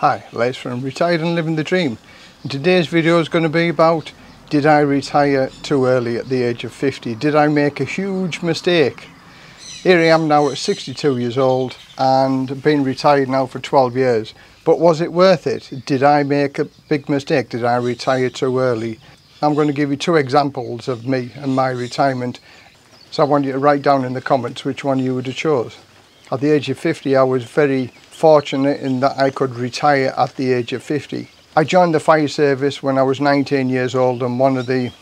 Hi, Les from Retired and Living the Dream. And today's video is going to be about did I retire too early at the age of 50? Did I make a huge mistake? Here I am now at 62 years old and been retired now for 12 years. But was it worth it? Did I make a big mistake? Did I retire too early? I'm going to give you two examples of me and my retirement. So I want you to write down in the comments which one you would have chose. At the age of 50 I was very fortunate in that I could retire at the age of 50. I joined the fire service when I was 19 years old and one of the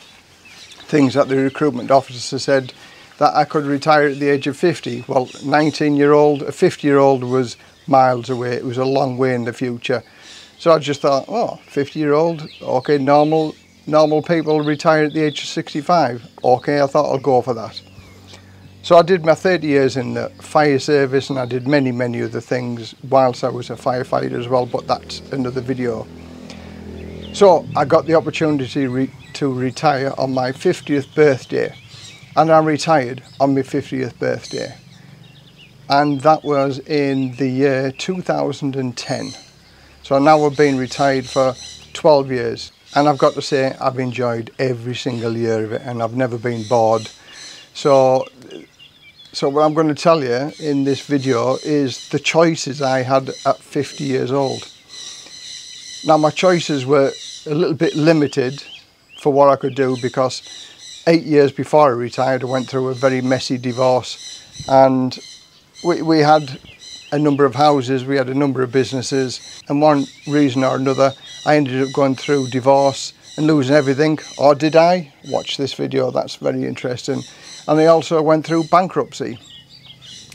things that the recruitment officer said that I could retire at the age of 50. Well, 19 year old, a 50 year old was miles away. It was a long way in the future. So I just thought, oh, 50 year old, okay, normal, normal people retire at the age of 65. Okay, I thought I'll go for that. So I did my 30 years in the fire service and I did many, many other things whilst I was a firefighter as well, but that's another video. So I got the opportunity re to retire on my 50th birthday and I retired on my 50th birthday. And that was in the year 2010. So now I've been retired for 12 years and I've got to say I've enjoyed every single year of it and I've never been bored. So so what I'm going to tell you in this video is the choices I had at 50 years old. Now my choices were a little bit limited for what I could do because eight years before I retired I went through a very messy divorce and we, we had a number of houses, we had a number of businesses and one reason or another I ended up going through divorce and losing everything. Or did I? Watch this video that's very interesting. And they also went through bankruptcy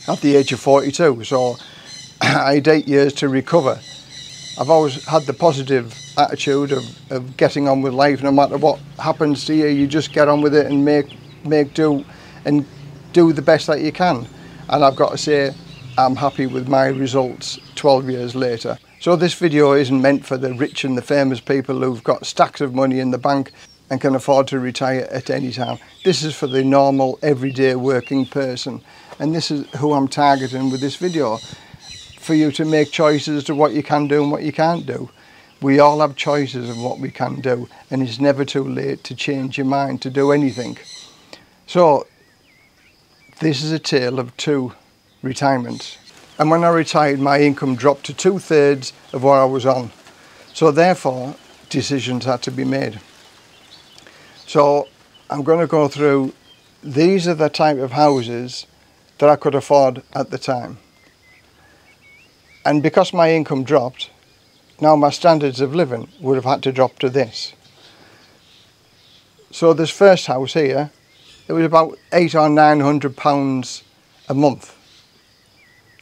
at the age of 42 so I had eight years to recover. I've always had the positive attitude of, of getting on with life no matter what happens to you you just get on with it and make make do and do the best that you can. And I've got to say I'm happy with my results 12 years later so this video isn't meant for the rich and the famous people who've got stacks of money in the bank and can afford to retire at any time. This is for the normal, everyday working person. And this is who I'm targeting with this video. For you to make choices as to what you can do and what you can't do. We all have choices of what we can do and it's never too late to change your mind to do anything. So this is a tale of two retirements. And when I retired, my income dropped to two thirds of what I was on. So therefore, decisions had to be made. So I'm going to go through, these are the type of houses that I could afford at the time. And because my income dropped, now my standards of living would have had to drop to this. So this first house here, it was about eight or nine hundred pounds a month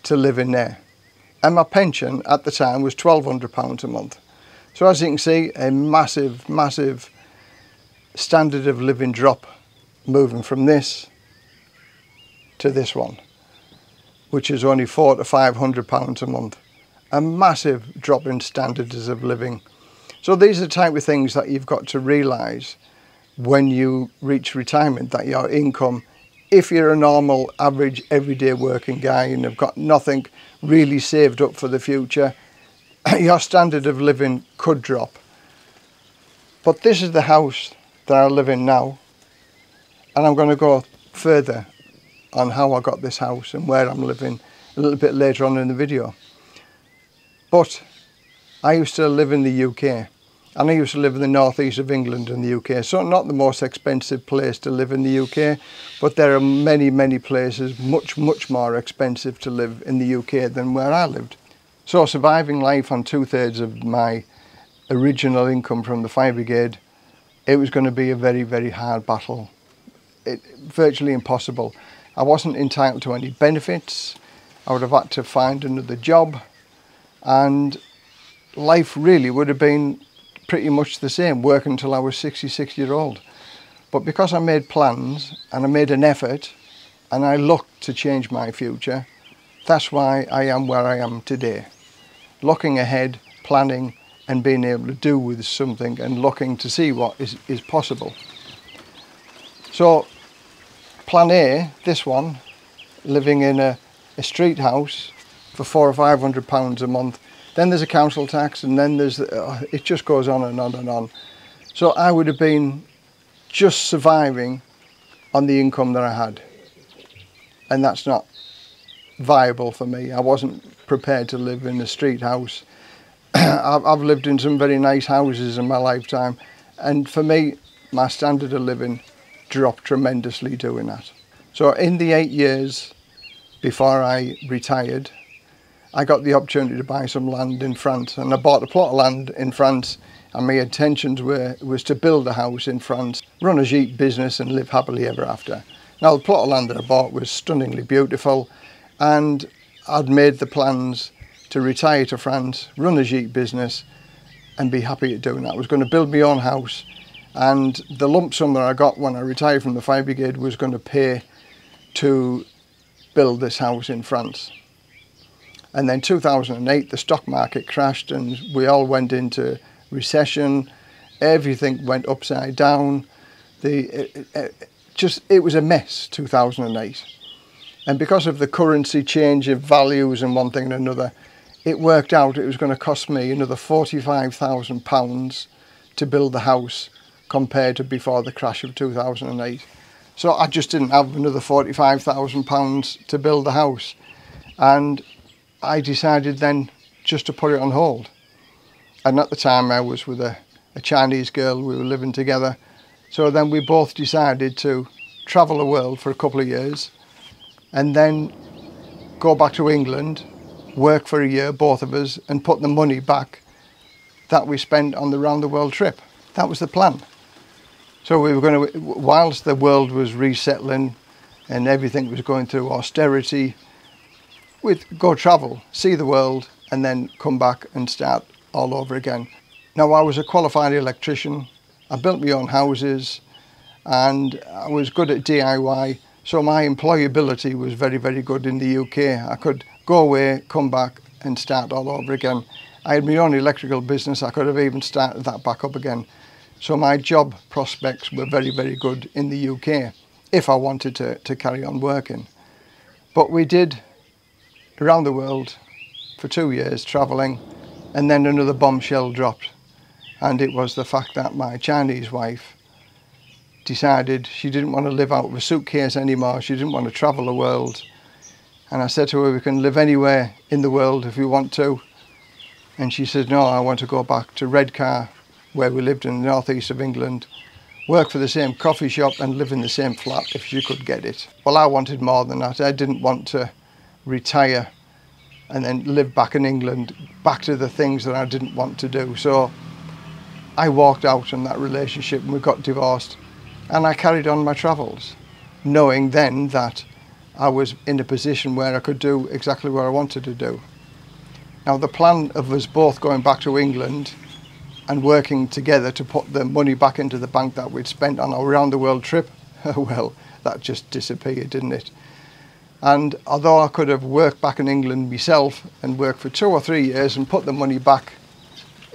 to live in there. And my pension at the time was twelve hundred pounds a month. So as you can see, a massive, massive standard of living drop moving from this to this one which is only four to five hundred pounds a month a massive drop in standards of living so these are the type of things that you've got to realize when you reach retirement that your income if you're a normal average everyday working guy and have got nothing really saved up for the future your standard of living could drop but this is the house that I live in now and I'm going to go further on how I got this house and where I'm living a little bit later on in the video. But I used to live in the UK and I used to live in the northeast of England in the UK. So not the most expensive place to live in the UK, but there are many, many places much, much more expensive to live in the UK than where I lived. So surviving life on two thirds of my original income from the fire brigade it was going to be a very, very hard battle. It, virtually impossible. I wasn't entitled to any benefits. I would have had to find another job and life really would have been pretty much the same, working until I was 66 years old. But because I made plans and I made an effort and I looked to change my future, that's why I am where I am today. Looking ahead, planning and being able to do with something and looking to see what is, is possible. So plan A, this one, living in a, a street house for four or five hundred pounds a month, Then there's a council tax, and then there's uh, it just goes on and on and on. So I would have been just surviving on the income that I had, and that's not viable for me. I wasn't prepared to live in a street house. I've lived in some very nice houses in my lifetime, and for me, my standard of living dropped tremendously doing that. So in the eight years before I retired, I got the opportunity to buy some land in France and I bought a plot of land in France and my intentions were was to build a house in France, run a gîte business and live happily ever after. Now the plot of land that I bought was stunningly beautiful and I'd made the plans to retire to France, run a gîte business and be happy at doing that. I was going to build my own house and the lump sum that I got when I retired from the fire brigade was going to pay to build this house in France. And then 2008, the stock market crashed and we all went into recession. Everything went upside down. The it, it, just it was a mess. 2008, and because of the currency change of values and one thing and another, it worked out. It was going to cost me another 45,000 pounds to build the house compared to before the crash of 2008. So I just didn't have another £45,000 to build the house. And I decided then just to put it on hold. And at the time I was with a, a Chinese girl, we were living together. So then we both decided to travel the world for a couple of years and then go back to England, work for a year, both of us, and put the money back that we spent on the round the world trip. That was the plan. So we were going to, whilst the world was resettling and everything was going through austerity, we'd go travel, see the world, and then come back and start all over again. Now, I was a qualified electrician. I built my own houses and I was good at DIY. So my employability was very, very good in the UK. I could go away, come back and start all over again. I had my own electrical business. I could have even started that back up again. So my job prospects were very, very good in the UK if I wanted to, to carry on working. But we did around the world for two years travelling and then another bombshell dropped and it was the fact that my Chinese wife decided she didn't want to live out of a suitcase anymore, she didn't want to travel the world and I said to her we can live anywhere in the world if we want to and she said no I want to go back to Redcar where we lived in the northeast of England, work for the same coffee shop and live in the same flat if she could get it. Well, I wanted more than that. I didn't want to retire and then live back in England, back to the things that I didn't want to do. So I walked out on that relationship and we got divorced and I carried on my travels, knowing then that I was in a position where I could do exactly what I wanted to do. Now the plan of us both going back to England and working together to put the money back into the bank that we'd spent on our round the world trip, well, that just disappeared, didn't it? And although I could have worked back in England myself and worked for two or three years and put the money back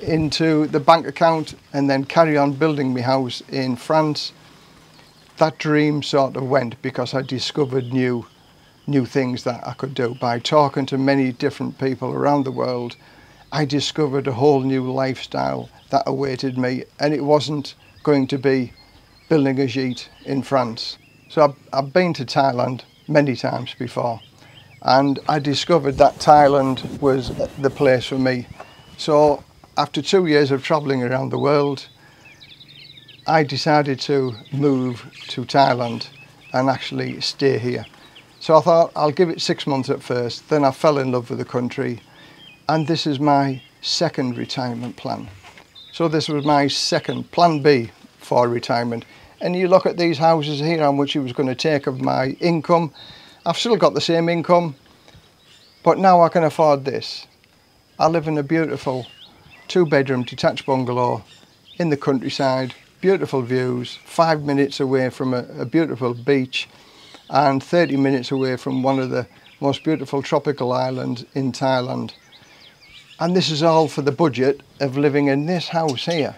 into the bank account and then carry on building my house in France, that dream sort of went because I discovered new new things that I could do by talking to many different people around the world. I discovered a whole new lifestyle that awaited me and it wasn't going to be building a gîte in France. So I've, I've been to Thailand many times before and I discovered that Thailand was the place for me. So after two years of travelling around the world, I decided to move to Thailand and actually stay here. So I thought I'll give it six months at first, then I fell in love with the country and this is my second retirement plan. So this was my second plan B for retirement. And you look at these houses here, how much he was going to take of my income. I've still got the same income, but now I can afford this. I live in a beautiful two bedroom detached bungalow in the countryside, beautiful views, five minutes away from a, a beautiful beach and 30 minutes away from one of the most beautiful tropical islands in Thailand. And this is all for the budget of living in this house here.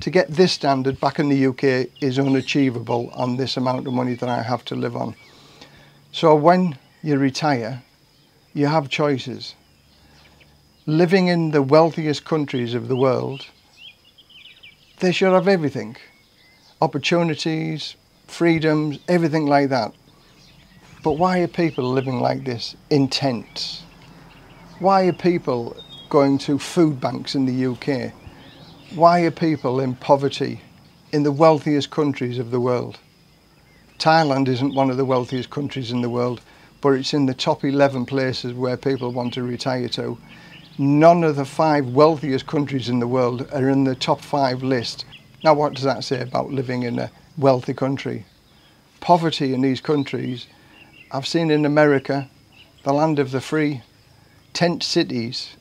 To get this standard back in the UK is unachievable on this amount of money that I have to live on. So when you retire, you have choices. living in the wealthiest countries of the world, they should have everything. Opportunities, freedoms, everything like that. But why are people living like this in tents? Why are people going to food banks in the UK? Why are people in poverty in the wealthiest countries of the world? Thailand isn't one of the wealthiest countries in the world, but it's in the top 11 places where people want to retire to. None of the five wealthiest countries in the world are in the top five list. Now, what does that say about living in a wealthy country? Poverty in these countries, I've seen in America, the land of the free, tent cities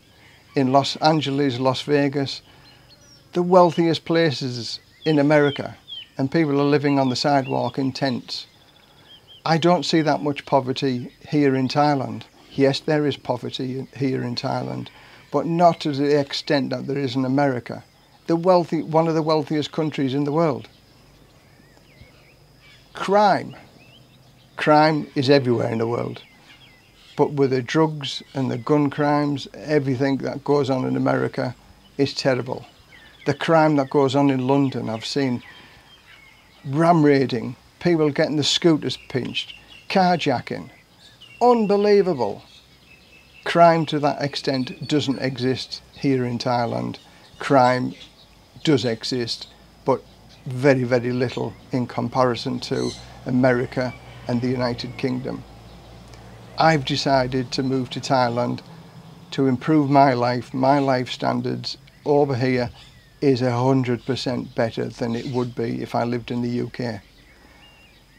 in Los Angeles, Las Vegas, the wealthiest places in America, and people are living on the sidewalk in tents. I don't see that much poverty here in Thailand. Yes, there is poverty here in Thailand, but not to the extent that there is in America, the wealthy, one of the wealthiest countries in the world. Crime. Crime is everywhere in the world. But with the drugs and the gun crimes, everything that goes on in America is terrible. The crime that goes on in London, I've seen ram raiding, people getting the scooters pinched, carjacking. Unbelievable. Crime to that extent doesn't exist here in Thailand. Crime does exist, but very, very little in comparison to America and the United Kingdom. I've decided to move to Thailand to improve my life, my life standards over here is 100% better than it would be if I lived in the UK.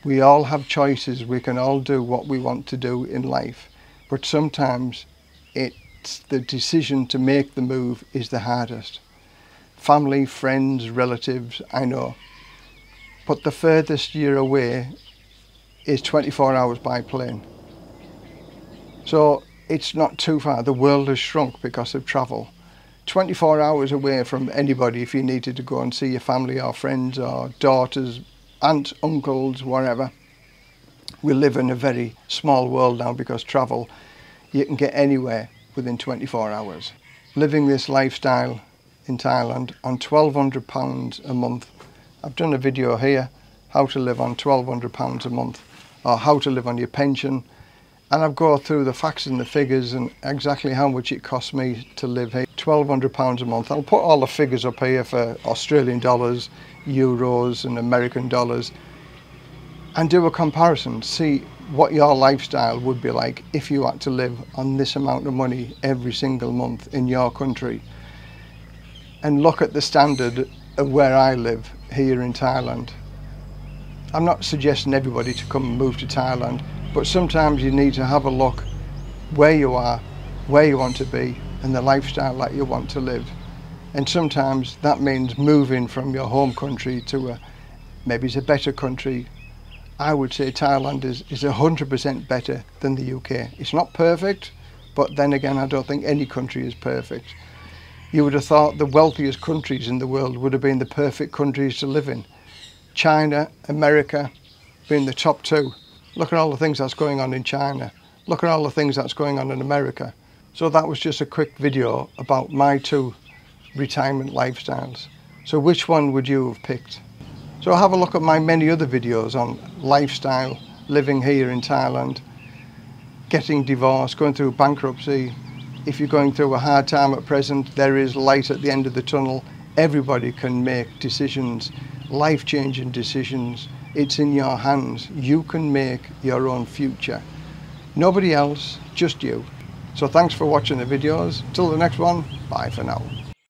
We all have choices. We can all do what we want to do in life. But sometimes it's the decision to make the move is the hardest. Family, friends, relatives, I know. But the furthest you're away is 24 hours by plane. So it's not too far. The world has shrunk because of travel. 24 hours away from anybody if you needed to go and see your family or friends or daughters, aunts, uncles, whatever. We live in a very small world now because travel, you can get anywhere within 24 hours. Living this lifestyle in Thailand on £1,200 a month. I've done a video here, how to live on £1,200 a month or how to live on your pension. And I've gone through the facts and the figures and exactly how much it costs me to live here. £1,200 a month. I'll put all the figures up here for Australian dollars, euros and American dollars and do a comparison, see what your lifestyle would be like if you had to live on this amount of money every single month in your country and look at the standard of where I live here in Thailand. I'm not suggesting everybody to come and move to Thailand, but sometimes you need to have a look where you are, where you want to be, and the lifestyle that you want to live. And sometimes that means moving from your home country to a, maybe it's a better country. I would say Thailand is, is 100% better than the UK. It's not perfect, but then again, I don't think any country is perfect. You would have thought the wealthiest countries in the world would have been the perfect countries to live in. China, America being the top two. Look at all the things that's going on in China. Look at all the things that's going on in America. So that was just a quick video about my two retirement lifestyles. So which one would you have picked? So have a look at my many other videos on lifestyle, living here in Thailand, getting divorced, going through bankruptcy. If you're going through a hard time at present, there is light at the end of the tunnel. Everybody can make decisions, life-changing decisions. It's in your hands. You can make your own future. Nobody else, just you. So thanks for watching the videos. Till the next one, bye for now.